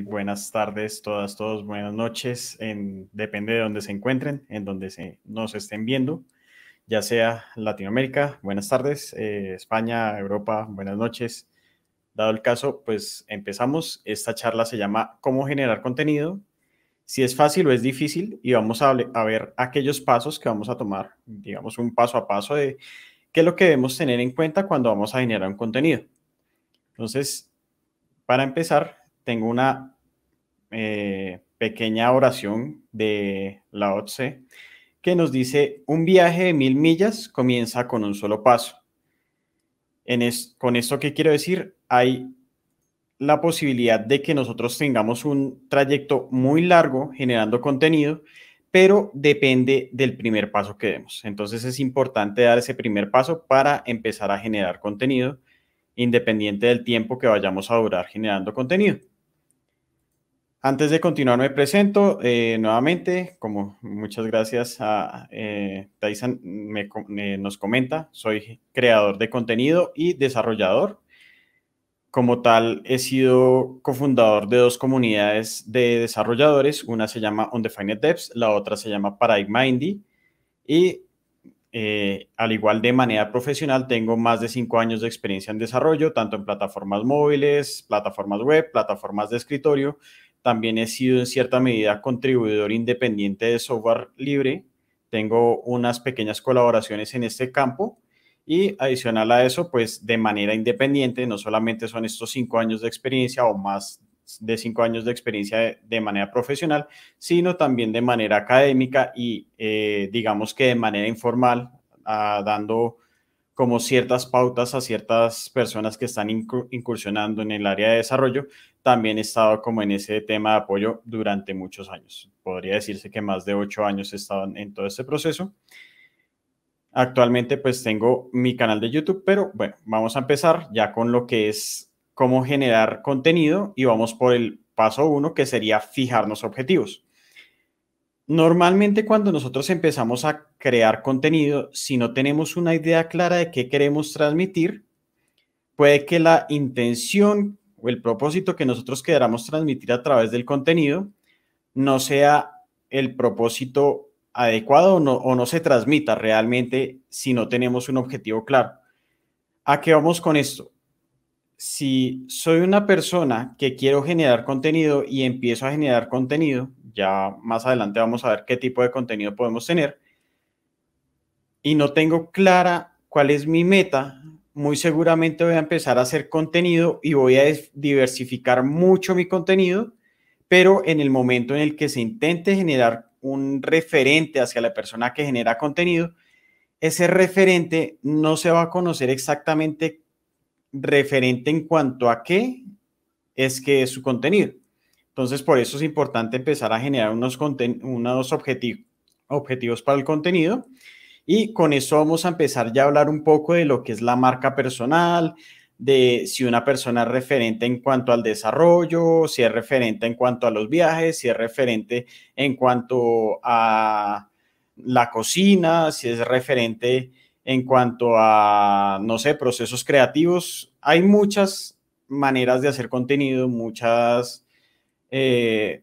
buenas tardes, todas, todos, buenas noches, en, depende de donde se encuentren, en donde se, nos estén viendo, ya sea Latinoamérica, buenas tardes, eh, España, Europa, buenas noches. Dado el caso, pues empezamos. Esta charla se llama ¿Cómo generar contenido? Si es fácil o es difícil y vamos a, a ver aquellos pasos que vamos a tomar, digamos un paso a paso de qué es lo que debemos tener en cuenta cuando vamos a generar un contenido. Entonces, para empezar, tengo una eh, pequeña oración de la OTC que nos dice, un viaje de mil millas comienza con un solo paso. Con esto, ¿qué quiero decir? Hay la posibilidad de que nosotros tengamos un trayecto muy largo generando contenido, pero depende del primer paso que demos. Entonces es importante dar ese primer paso para empezar a generar contenido, independiente del tiempo que vayamos a durar generando contenido. Antes de continuar, me presento eh, nuevamente, como muchas gracias a eh, Tyson me, nos comenta, soy creador de contenido y desarrollador. Como tal, he sido cofundador de dos comunidades de desarrolladores, una se llama Undefined Devs, la otra se llama Paradigma Indie, y eh, al igual de manera profesional, tengo más de cinco años de experiencia en desarrollo, tanto en plataformas móviles, plataformas web, plataformas de escritorio, también he sido en cierta medida contribuidor independiente de software libre. Tengo unas pequeñas colaboraciones en este campo y adicional a eso, pues de manera independiente, no solamente son estos cinco años de experiencia o más de cinco años de experiencia de, manera profesional, sino también de manera académica y eh, digamos que de manera informal, ah, dando como ciertas pautas a ciertas personas que están incursionando en el área de desarrollo. También he estado como en ese tema de apoyo durante muchos años. Podría decirse que más de ocho años he estado en todo este proceso. Actualmente pues tengo mi canal de YouTube, pero bueno, vamos a empezar ya con lo que es cómo generar contenido y vamos por el paso uno que sería fijarnos objetivos. Normalmente cuando nosotros empezamos a crear contenido, si no tenemos una idea clara de qué queremos transmitir, puede que la intención o el propósito que nosotros queramos transmitir a través del contenido no sea el propósito adecuado o no, se transmita realmente si no tenemos un objetivo claro. ¿A qué vamos con esto? Si soy una persona que quiero generar contenido y empiezo a generar contenido, ya más adelante vamos a ver qué tipo de contenido podemos tener, y no tengo clara cuál es mi meta, muy seguramente voy a empezar a hacer contenido y voy a diversificar mucho mi contenido, pero en el momento en el que se intente generar un referente hacia la persona que genera contenido, ese referente no se va a conocer exactamente referente en cuanto a qué es que su contenido. Entonces, por eso es importante empezar a generar unos, unos objetivos, objetivos para el contenido. Y con eso vamos a empezar ya a hablar un poco de lo que es la marca personal, de si una persona es referente en cuanto al desarrollo, si es referente en cuanto a los viajes, si es referente en cuanto a la cocina, si es referente en cuanto a, no sé, procesos creativos. Hay muchas maneras de hacer contenido, muchas eh,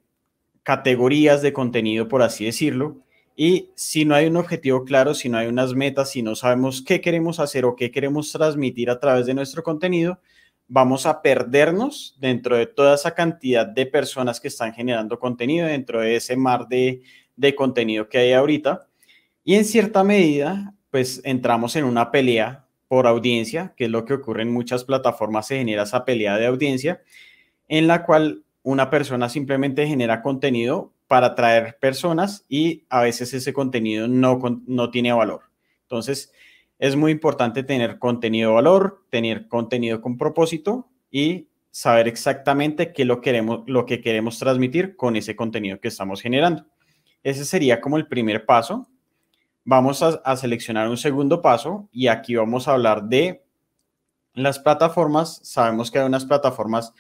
categorías de contenido, por así decirlo. Y si no hay un objetivo claro, si no hay unas metas, si no sabemos qué queremos hacer o qué queremos transmitir a través de nuestro contenido, vamos a perdernos dentro de toda esa cantidad de personas que están generando contenido, dentro de ese mar de, de contenido que hay ahorita. Y en cierta medida, pues entramos en una pelea por audiencia, que es lo que ocurre en muchas plataformas, se genera esa pelea de audiencia, en la cual una persona simplemente genera contenido para atraer personas y a veces ese contenido no, no tiene valor. Entonces, es muy importante tener contenido valor, tener contenido con propósito y saber exactamente qué lo, queremos, lo que queremos transmitir con ese contenido que estamos generando. Ese sería como el primer paso. Vamos a, seleccionar un segundo paso y aquí vamos a hablar de las plataformas. Sabemos que hay unas plataformas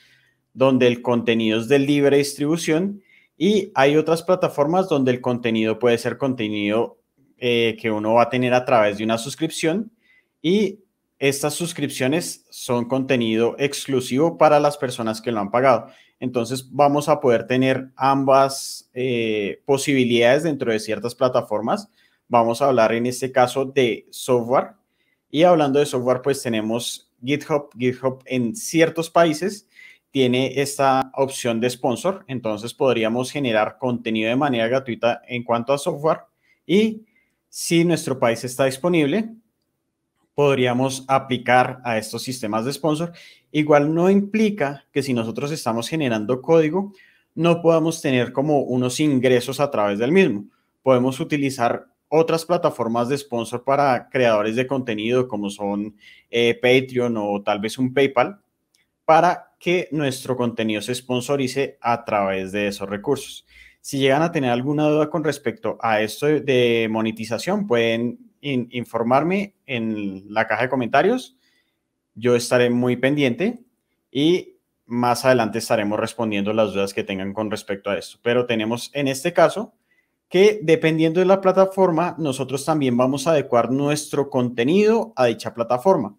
donde el contenido es de libre distribución y hay otras plataformas donde el contenido puede ser contenido eh, que uno va a tener a través de una suscripción y estas suscripciones son contenido exclusivo para las personas que lo han pagado. Entonces vamos a poder tener ambas eh, posibilidades dentro de ciertas plataformas. Vamos a hablar en este caso de software. Y hablando de software, pues tenemos GitHub. GitHub en ciertos países tiene esta opción de sponsor. Entonces podríamos generar contenido de manera gratuita en cuanto a software. Y si nuestro país está disponible, podríamos aplicar a estos sistemas de sponsor. Igual no implica que si nosotros estamos generando código, no podamos tener como unos ingresos a través del mismo. Podemos utilizar otras plataformas de sponsor para creadores de contenido como son eh, Patreon o tal vez un PayPal para que nuestro contenido se sponsorice a través de esos recursos. Si llegan a tener alguna duda con respecto a esto de monetización, pueden informarme en la caja de comentarios. Yo estaré muy pendiente y más adelante estaremos respondiendo las dudas que tengan con respecto a esto. Pero tenemos en este caso que dependiendo de la plataforma, nosotros también vamos a adecuar nuestro contenido a dicha plataforma.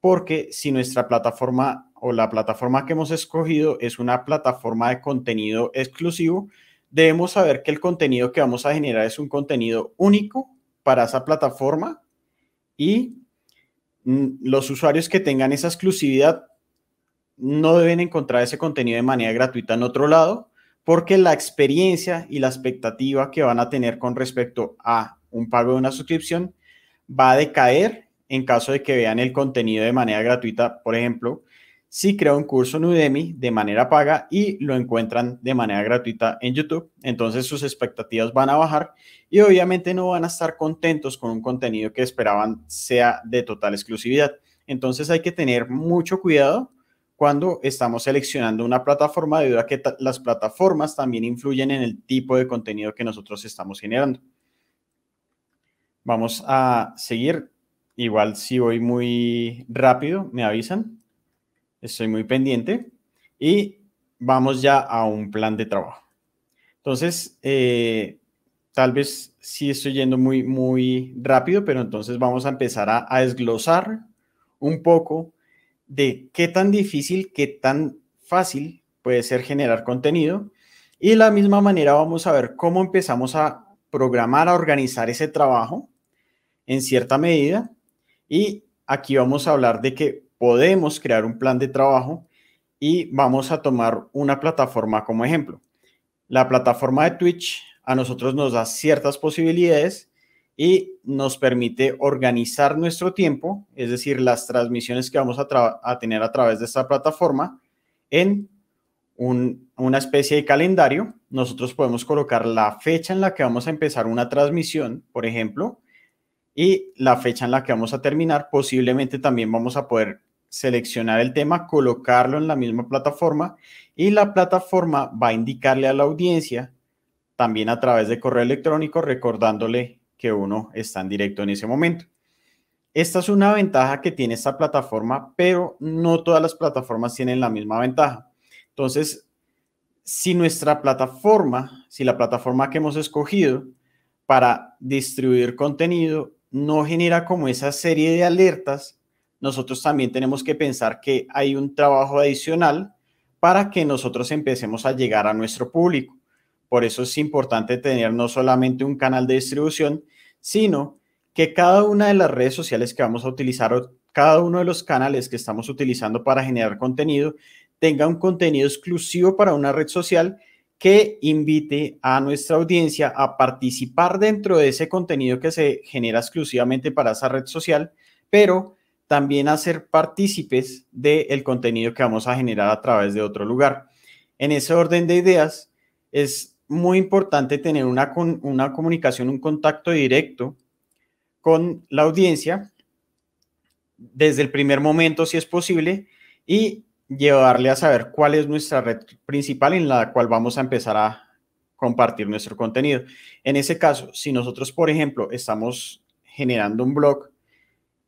Porque si nuestra plataforma o la plataforma que hemos escogido es una plataforma de contenido exclusivo, debemos saber que el contenido que vamos a generar es un contenido único para esa plataforma y mm, los usuarios que tengan esa exclusividad no deben encontrar ese contenido de manera gratuita en otro lado, porque la experiencia y la expectativa que van a tener con respecto a un pago de una suscripción va a decaer en caso de que vean el contenido de manera gratuita, por ejemplo, si crea un curso en Udemy de manera paga y lo encuentran de manera gratuita en YouTube, entonces sus expectativas van a bajar y obviamente no van a estar contentos con un contenido que esperaban sea de total exclusividad. Entonces hay que tener mucho cuidado cuando estamos seleccionando una plataforma debido a que las plataformas también influyen en el tipo de contenido que nosotros estamos generando. Vamos a seguir. Igual si voy muy rápido, me avisan estoy muy pendiente y vamos ya a un plan de trabajo. Entonces, eh, tal vez sí estoy yendo muy, muy rápido, pero entonces vamos a empezar a, a desglosar un poco de qué tan difícil, qué tan fácil puede ser generar contenido. Y de la misma manera vamos a ver cómo empezamos a programar, a organizar ese trabajo en cierta medida. Y aquí vamos a hablar de que podemos crear un plan de trabajo y vamos a tomar una plataforma como ejemplo. La plataforma de Twitch a nosotros nos da ciertas posibilidades y nos permite organizar nuestro tiempo, es decir, las transmisiones que vamos a, tener a través de esta plataforma en una especie de calendario. Nosotros podemos colocar la fecha en la que vamos a empezar una transmisión, por ejemplo, y la fecha en la que vamos a terminar. Posiblemente también vamos a poder seleccionar el tema, colocarlo en la misma plataforma y la plataforma va a indicarle a la audiencia también a través de correo electrónico recordándole que uno está en directo en ese momento. Esta es una ventaja que tiene esta plataforma, pero no todas las plataformas tienen la misma ventaja. Entonces, si nuestra plataforma, si la plataforma que hemos escogido para distribuir contenido no genera como esa serie de alertas nosotros también tenemos que pensar que hay un trabajo adicional para que nosotros empecemos a llegar a nuestro público. Por eso es importante tener no solamente un canal de distribución, sino que cada una de las redes sociales que vamos a utilizar o cada uno de los canales que estamos utilizando para generar contenido tenga un contenido exclusivo para una red social que invite a nuestra audiencia a participar dentro de ese contenido que se genera exclusivamente para esa red social, pero también a ser partícipes del contenido que vamos a generar a través de otro lugar. En ese orden de ideas, es muy importante tener una, una comunicación, un contacto directo con la audiencia desde el primer momento, si es posible, y llevarle a saber cuál es nuestra red principal en la cual vamos a empezar a compartir nuestro contenido. En ese caso, si nosotros, por ejemplo, estamos generando un blog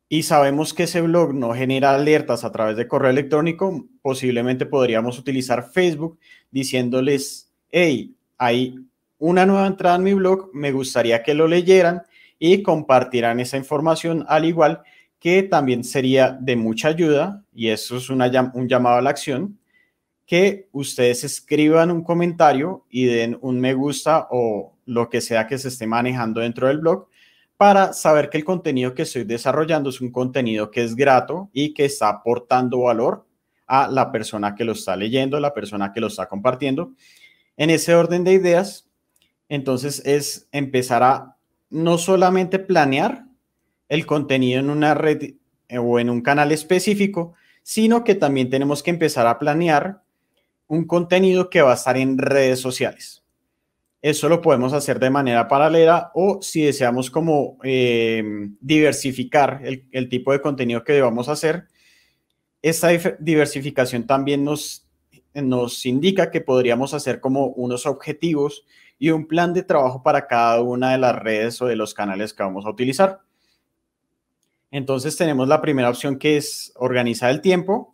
y sabemos que ese blog no genera alertas a través de correo electrónico, posiblemente podríamos utilizar Facebook diciéndoles, hey, hay una nueva entrada en mi blog, me gustaría que lo leyeran y compartirán esa información, al igual que también sería de mucha ayuda, y eso es una, un llamado a la acción, que ustedes escriban un comentario y den un me gusta o lo que sea que se esté manejando dentro del blog para saber que el contenido que estoy desarrollando es un contenido que es grato y que está aportando valor a la persona que lo está leyendo, la persona que lo está compartiendo. En ese orden de ideas, entonces es empezar a no solamente planear el contenido en una red eh, o en un canal específico, sino que también tenemos que empezar a planear un contenido que va a estar en redes sociales. Eso lo podemos hacer de manera paralela o si deseamos como eh, diversificar el, el, tipo de contenido que debamos hacer, esta diversificación también nos, nos indica que podríamos hacer como unos objetivos y un plan de trabajo para cada una de las redes o de los canales que vamos a utilizar. Entonces tenemos la primera opción que es organizar el tiempo.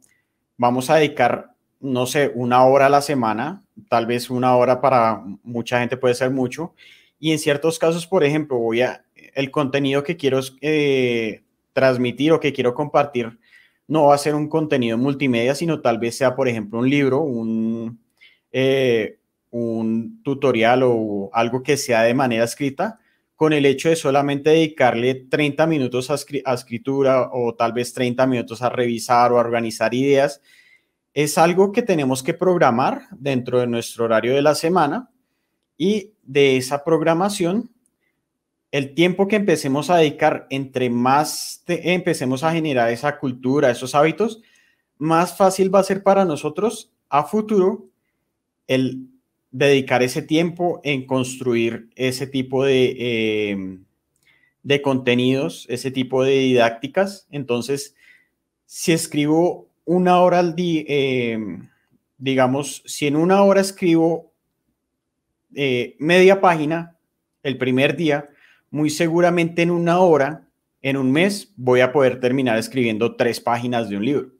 Vamos a dedicar, no sé, una hora a la semana, tal vez una hora para mucha gente puede ser mucho. Y en ciertos casos, por ejemplo, voy a, el contenido que quiero eh, transmitir o que quiero compartir no va a ser un contenido multimedia, sino tal vez sea, por ejemplo, un libro, un, eh, un tutorial o algo que sea de manera escrita, con el hecho de solamente dedicarle 30 minutos a, escritura o tal vez 30 minutos a revisar o a organizar ideas, es algo que tenemos que programar dentro de nuestro horario de la semana y de esa programación, el tiempo que empecemos a dedicar, entre más empecemos a generar esa cultura, esos hábitos, más fácil va a ser para nosotros a futuro el dedicar ese tiempo en construir ese tipo de, em, de contenidos, ese tipo de didácticas. Entonces, si escribo una hora al día, em, digamos, si en una hora escribo eh, media página el primer día, muy seguramente en una hora, en un mes, voy a poder terminar escribiendo tres páginas de un libro.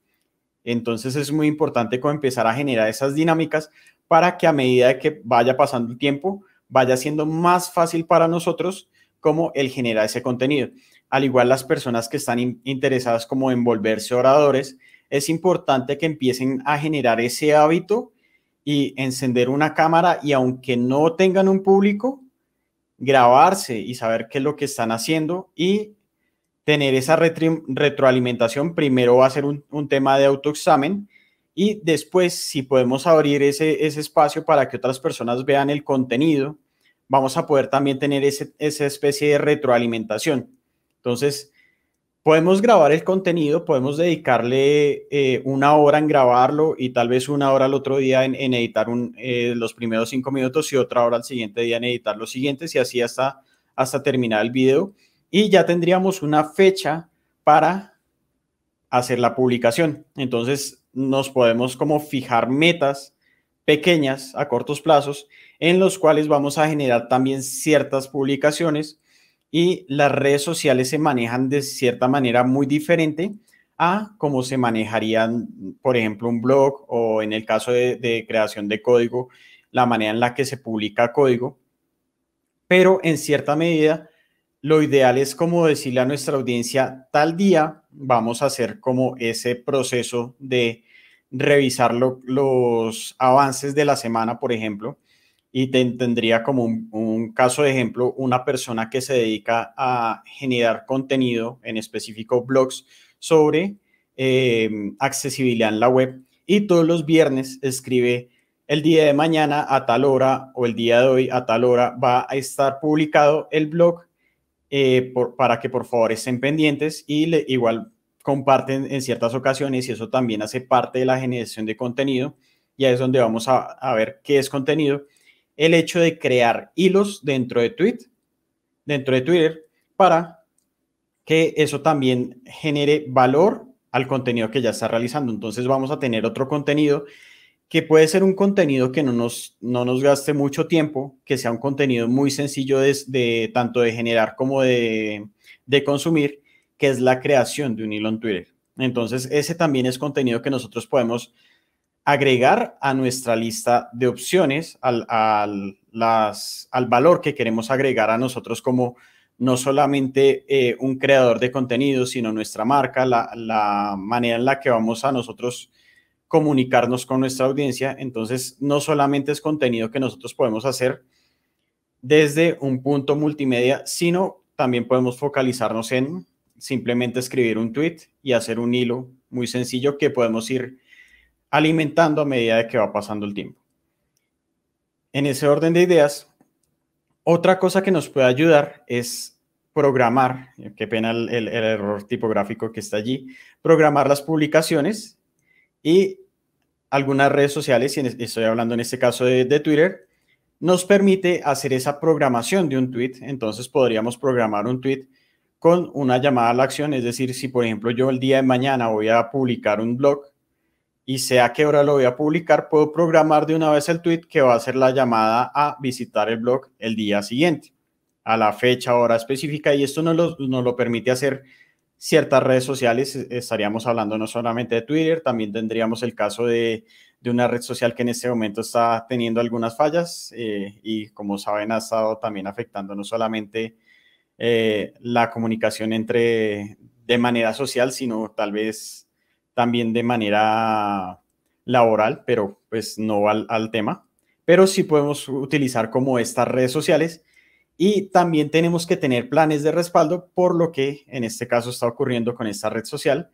Entonces es muy importante empezar a generar esas dinámicas para que a medida que vaya pasando el tiempo, vaya siendo más fácil para nosotros como el generar ese contenido. Al igual las personas que están interesadas como en volverse oradores, es importante que empiecen a generar ese hábito y encender una cámara y aunque no tengan un público, grabarse y saber qué es lo que están haciendo y tener esa retroalimentación. Primero va a ser un, tema de autoexamen y después, si podemos abrir ese, espacio para que otras personas vean el contenido, vamos a poder también tener esa especie de retroalimentación. Entonces, podemos grabar el contenido, podemos dedicarle eh, una hora en grabarlo y tal vez una hora al otro día en, editar eh, los primeros cinco minutos y otra hora al siguiente día en editar los siguientes y así hasta, hasta terminar el video. Y ya tendríamos una fecha para hacer la publicación. Entonces, nos podemos como fijar metas pequeñas a cortos plazos en los cuales vamos a generar también ciertas publicaciones y las redes sociales se manejan de cierta manera muy diferente a cómo se manejarían, por ejemplo, un blog o en el caso de, creación de código, la manera en la que se publica código. Pero en cierta medida, lo ideal es como decirle a nuestra audiencia, tal día vamos a hacer como ese proceso de revisar los avances de la semana, por ejemplo, y tendría como un, caso de ejemplo una persona que se dedica a generar contenido, en específico blogs, sobre eh, accesibilidad en la web y todos los viernes escribe el día de mañana a tal hora o el día de hoy a tal hora va a estar publicado el blog eh, para que por favor estén pendientes y le, igual comparten en ciertas ocasiones y eso también hace parte de la generación de contenido. Y ahí es donde vamos a, ver qué es contenido. El hecho de crear hilos dentro de Tweet, dentro de Twitter, para que eso también genere valor al contenido que ya está realizando. Entonces vamos a tener otro contenido que puede ser un contenido que no nos, no nos gaste mucho tiempo, que sea un contenido muy sencillo de, tanto de generar como de, de consumir que es la creación de un hilo en Twitter. Entonces, ese también es contenido que nosotros podemos agregar a nuestra lista de opciones, al, al valor que queremos agregar a nosotros como no solamente eh, un creador de contenido, sino nuestra marca, la, la, manera en la que vamos a nosotros comunicarnos con nuestra audiencia. Entonces, no solamente es contenido que nosotros podemos hacer desde un punto multimedia, sino también podemos focalizarnos en simplemente escribir un tweet y hacer un hilo muy sencillo que podemos ir alimentando a medida de que va pasando el tiempo. En ese orden de ideas, otra cosa que nos puede ayudar es programar, qué pena el, error tipográfico que está allí, programar las publicaciones y algunas redes sociales, y estoy hablando en este caso de, de Twitter, nos permite hacer esa programación de un tweet. Entonces podríamos programar un tweet con una llamada a la acción, es decir, si por ejemplo yo el día de mañana voy a publicar un blog, y sé a qué hora lo voy a publicar, puedo programar de una vez el tweet que va a ser la llamada a visitar el blog el día siguiente, a la fecha, hora específica, y esto nos lo, nos lo permite hacer ciertas redes sociales. Estaríamos hablando no solamente de Twitter, también tendríamos el caso de, de una red social que en este momento está teniendo algunas fallas eh, y como saben ha estado también afectando no solamente eh, la comunicación entre de manera social, sino tal vez también de manera laboral, pero pues no al, tema. Pero sí podemos utilizar como estas redes sociales y también tenemos que tener planes de respaldo por lo que en este caso está ocurriendo con esta red social,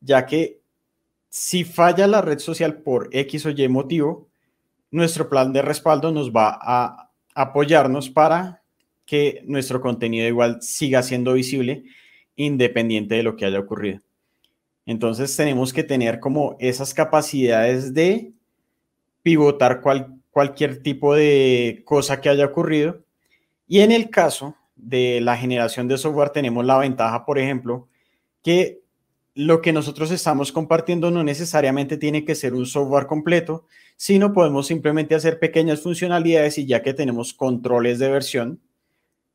ya que si falla la red social por X o Y motivo, nuestro plan de respaldo nos va a apoyarnos para que nuestro contenido igual siga siendo visible independiente de lo que haya ocurrido. Entonces tenemos que tener como esas capacidades de pivotar cualquier tipo de cosa que haya ocurrido. Y en el caso de la generación de software tenemos la ventaja, por ejemplo, que lo que nosotros estamos compartiendo no necesariamente tiene que ser un software completo, sino podemos simplemente hacer pequeñas funcionalidades y ya que tenemos controles de versión,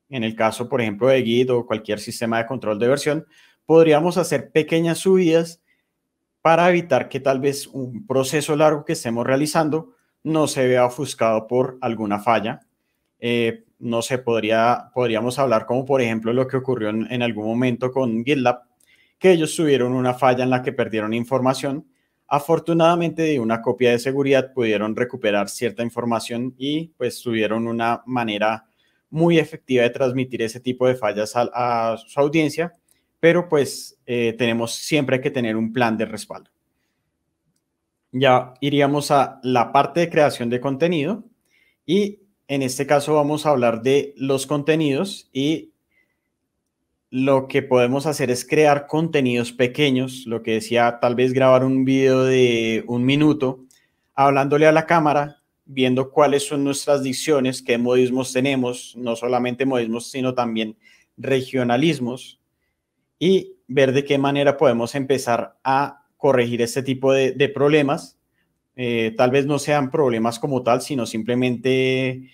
en el caso, por ejemplo, de Git o cualquier sistema de control de versión, podríamos hacer pequeñas subidas para evitar que tal vez un proceso largo que estemos realizando no se vea ofuscado por alguna falla. Eh, no sé, podría, podríamos hablar como por ejemplo lo que ocurrió en, algún momento con GitLab, que ellos tuvieron una falla en la que perdieron información. Afortunadamente de una copia de seguridad pudieron recuperar cierta información y pues tuvieron una manera muy efectiva de transmitir ese tipo de fallas a su audiencia pero pues eh, tenemos siempre que tener un plan de respaldo. Ya iríamos a la parte de creación de contenido y en este caso vamos a hablar de los contenidos y lo que podemos hacer es crear contenidos pequeños, lo que decía, tal vez grabar un video de un minuto, hablándole a la cámara, viendo cuáles son nuestras dicciones, qué modismos tenemos, no solamente modismos, sino también regionalismos, y ver de qué manera podemos empezar a corregir este tipo de, problemas. Eh, tal vez no sean problemas como tal, sino simplemente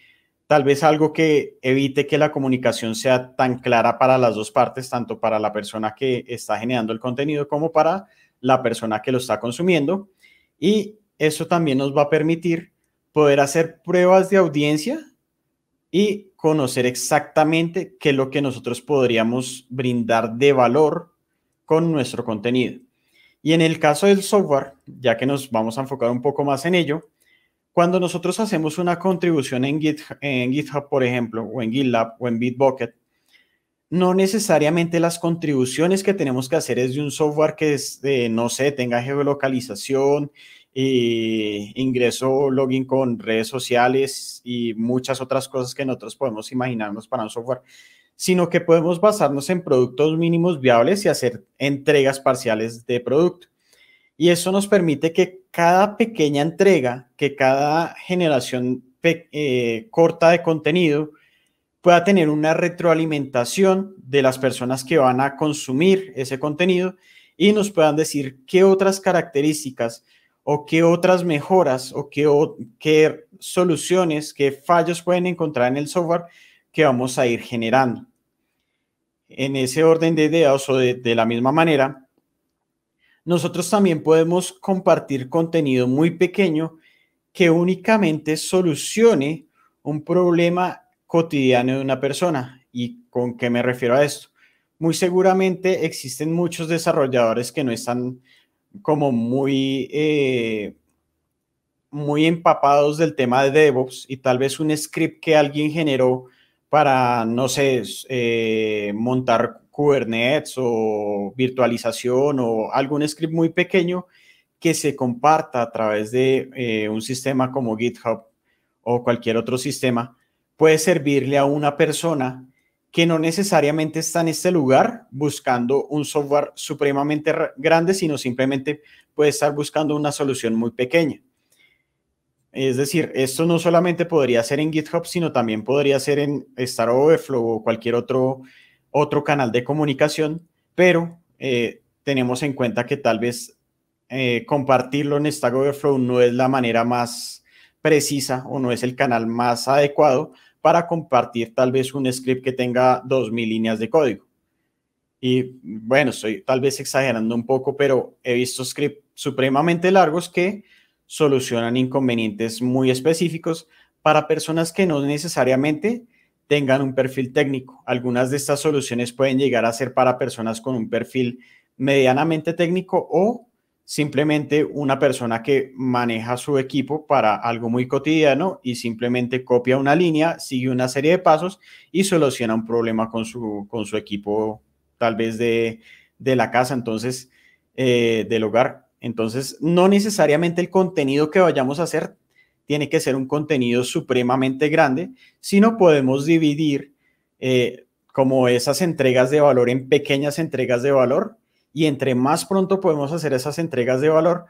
tal vez algo que evite que la comunicación sea tan clara para las dos partes, tanto para la persona que está generando el contenido como para la persona que lo está consumiendo. Y eso también nos va a permitir poder hacer pruebas de audiencia y conocer exactamente qué es lo que nosotros podríamos brindar de valor con nuestro contenido. Y en el caso del software, ya que nos vamos a enfocar un poco más en ello, cuando nosotros hacemos una contribución en, en GitHub, por ejemplo, o en GitLab o en Bitbucket, no necesariamente las contribuciones que tenemos que hacer es de un software que es de, no sé, tenga geolocalización ingreso, login con redes sociales y muchas otras cosas que nosotros podemos imaginarnos para un software, sino que podemos basarnos en productos mínimos viables y hacer entregas parciales de producto. Y eso nos permite que cada pequeña entrega, que cada generación eh, corta de contenido pueda tener una retroalimentación de las personas que van a consumir ese contenido y nos puedan decir qué otras características o qué otras mejoras o qué, qué soluciones, qué fallos pueden encontrar en el software que vamos a ir generando. En ese orden de ideas o de, de la misma manera, nosotros también podemos compartir contenido muy pequeño que únicamente solucione un problema cotidiano de una persona. ¿Y con qué me refiero a esto? Muy seguramente existen muchos desarrolladores que no están como muy, eh, muy empapados del tema de DevOps y tal vez un script que alguien generó para, no sé, eh, montar Kubernetes o virtualización o algún script muy pequeño que se comparta a través de eh, un sistema como GitHub o cualquier otro sistema, puede servirle a una persona que no necesariamente está en este lugar buscando un software supremamente grande, sino simplemente puede estar buscando una solución muy pequeña. Es decir, esto no solamente podría ser en GitHub, sino también podría ser en Star Overflow o cualquier otro, otro canal de comunicación, pero eh, tenemos en cuenta que tal vez eh, compartirlo en Stack Overflow no es la manera más precisa o no es el canal más adecuado para compartir tal vez un script que tenga 2.000 líneas de código. Y bueno, estoy tal vez exagerando un poco, pero he visto scripts supremamente largos que solucionan inconvenientes muy específicos para personas que no necesariamente tengan un perfil técnico. Algunas de estas soluciones pueden llegar a ser para personas con un perfil medianamente técnico o simplemente una persona que maneja su equipo para algo muy cotidiano y simplemente copia una línea, sigue una serie de pasos y soluciona un problema con su, con su equipo tal vez de, la casa, entonces, eh, del hogar. Entonces, no necesariamente el contenido que vayamos a hacer tiene que ser un contenido supremamente grande, sino podemos dividir eh, como esas entregas de valor en pequeñas entregas de valor y entre más pronto podemos hacer esas entregas de valor,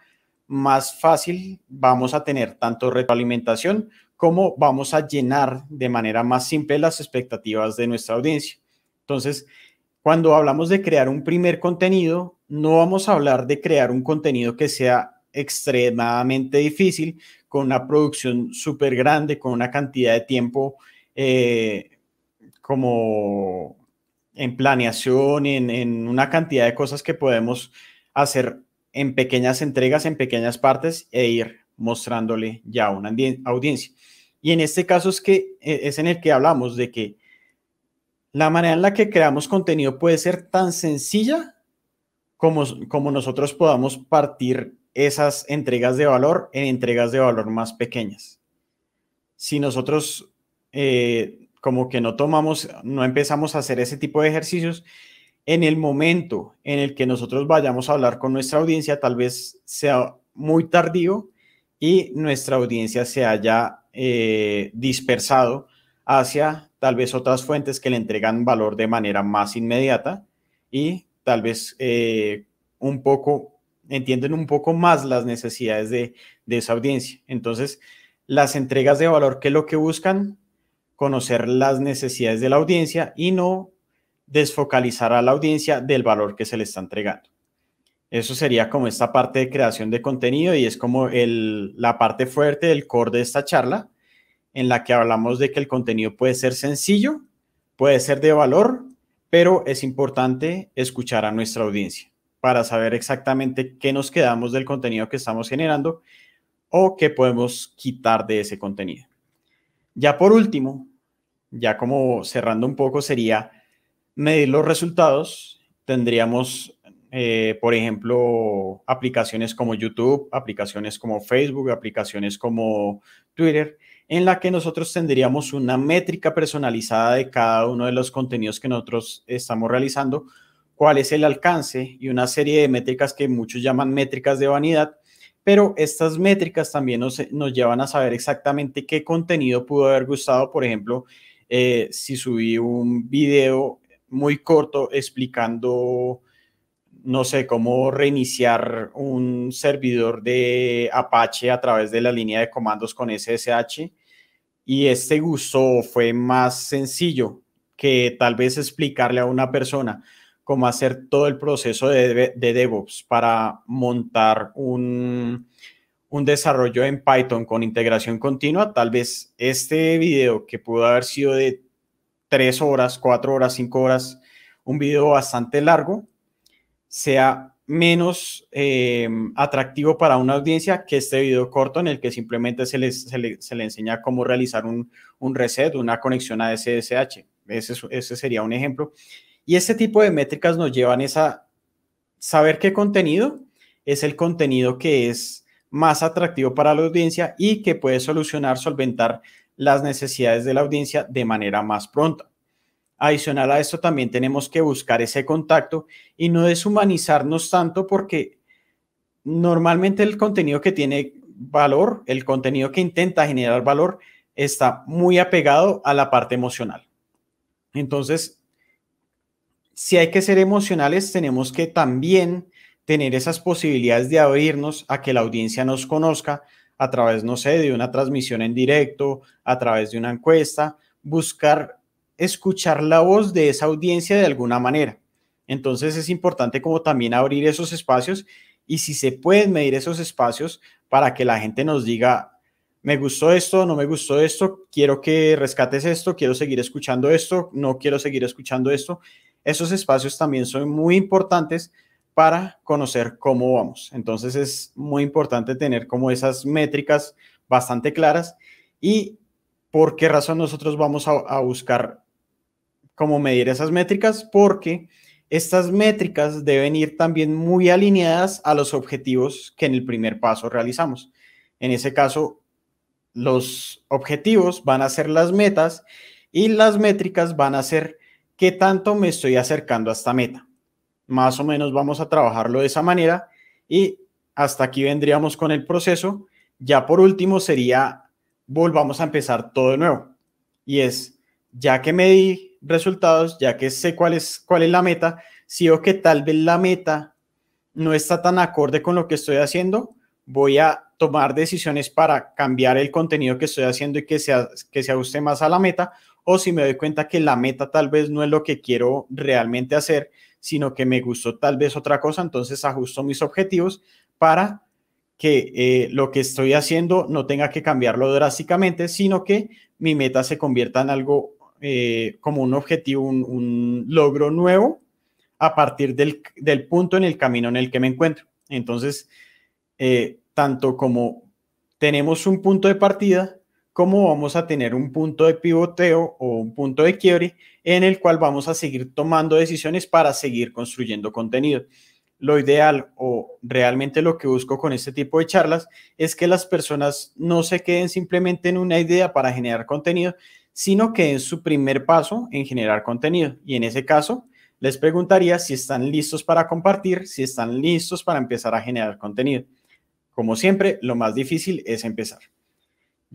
más fácil vamos a tener tanto retroalimentación como vamos a llenar de manera más simple las expectativas de nuestra audiencia. Entonces, cuando hablamos de crear un primer contenido, no vamos a hablar de crear un contenido que sea extremadamente difícil, con una producción súper grande, con una cantidad de tiempo eh, como en planeación, en, en, una cantidad de cosas que podemos hacer en pequeñas entregas, en pequeñas partes e ir mostrándole ya a una audiencia. Y en este caso es que e, es en el que hablamos de que la manera en la que creamos contenido puede ser tan sencilla como, nosotros podamos partir esas entregas de valor en entregas de valor más pequeñas. Si nosotros eh, como que no tomamos, no empezamos a hacer ese tipo de ejercicios, en el momento en el que nosotros vayamos a hablar con nuestra audiencia, tal vez sea muy tardío y nuestra audiencia se haya eh, dispersado hacia tal vez otras fuentes que le entregan valor de manera más inmediata y tal vez eh, un poco, entienden un poco más las necesidades de, esa audiencia. Entonces, las entregas de valor, ¿qué es lo que buscan? Conocer las necesidades de la audiencia y no desfocalizar a la audiencia del valor que se le está entregando. Eso sería como esta parte de creación de contenido y es como el, la parte fuerte del core de esta charla, en la que hablamos de que el contenido puede ser sencillo, puede ser de valor pero es importante escuchar a nuestra audiencia para saber exactamente qué nos quedamos del contenido que estamos generando o qué podemos quitar de ese contenido. Ya por último, ya como cerrando un poco, sería medir los resultados. Tendríamos, eh, por ejemplo, aplicaciones como YouTube, aplicaciones como Facebook, aplicaciones como Twitter, en la que nosotros tendríamos una métrica personalizada de cada uno de los contenidos que nosotros estamos realizando, cuál es el alcance y una serie de métricas que muchos llaman métricas de vanidad, pero estas métricas también nos, llevan a saber exactamente qué contenido pudo haber gustado, por ejemplo, eh, si subí un video muy corto explicando no sé, cómo reiniciar un servidor de Apache a través de la línea de comandos con SSH. Y este gusto fue más sencillo que tal vez explicarle a una persona cómo hacer todo el proceso de, DevOps para montar un, un desarrollo en Python con integración continua. Tal vez este video que pudo haber sido de tres horas, cuatro horas, cinco horas, un video bastante largo, sea menos eh, atractivo para una audiencia que este video corto en el que simplemente se, se, le, enseña cómo realizar un, reset, una conexión a SSH. Ese, ese, sería un ejemplo. Y este tipo de métricas nos llevan a saber qué contenido es el contenido que es más atractivo para la audiencia y que puede solucionar, solventar las necesidades de la audiencia de manera más pronta. Adicional a esto, también tenemos que buscar ese contacto y no deshumanizarnos tanto porque normalmente el contenido que tiene valor, el contenido que intenta generar valor, está muy apegado a la parte emocional. Entonces, si hay que ser emocionales, tenemos que también tener esas posibilidades de abrirnos a que la audiencia nos conozca a través, no sé, de una transmisión en directo, a través de una encuesta, buscar escuchar la voz de esa audiencia de alguna manera. Entonces es importante como también abrir esos espacios y si se pueden medir esos espacios para que la gente nos diga, me gustó esto, no me gustó esto, quiero que rescates esto, quiero seguir escuchando esto, no quiero seguir escuchando esto. Esos espacios también son muy importantes para conocer cómo vamos. Entonces es muy importante tener como esas métricas bastante claras y por qué razón nosotros vamos a, buscar cómo medir esas métricas, porque estas métricas deben ir también muy alineadas a los objetivos que en el primer paso realizamos. En ese caso, los objetivos van a ser las metas y las métricas van a ser qué tanto me estoy acercando a esta meta. Más o menos vamos a trabajarlo de esa manera y hasta aquí vendríamos con el proceso. Ya por último sería, volvamos a empezar todo de nuevo. Y es, ya que me di resultados, ya que sé cuál es, cuál es la meta, si veo que tal vez la meta no está tan acorde con lo que estoy haciendo, voy a tomar decisiones para cambiar el contenido que estoy haciendo y que, sea, que se ajuste más a la meta, o si me doy cuenta que la meta tal vez no es lo que quiero realmente hacer, sino que me gustó tal vez otra cosa, entonces ajusto mis objetivos para que eh, lo que estoy haciendo no tenga que cambiarlo drásticamente, sino que mi meta se convierta en algo eh, como un objetivo, un, logro nuevo a partir del, punto en el camino en el que me encuentro. Entonces, eh, tanto como tenemos un punto de partida, como vamos a tener un punto de pivoteo o un punto de quiebre en el cual vamos a seguir tomando decisiones para seguir construyendo contenido. Lo ideal o realmente lo que busco con este tipo de charlas es que las personas no se queden simplemente en una idea para generar contenido, sino que en su primer paso en generar contenido. Y en ese caso, les preguntaría si están listos para compartir, si están listos para empezar a generar contenido. Como siempre, lo más difícil es empezar.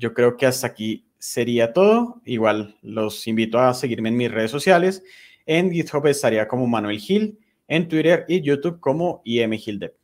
Yo creo que hasta aquí sería todo. Igual los invito a seguirme en mis redes sociales. En GitHub estaría como Manuel Gil, en Twitter y YouTube como IM Gildev.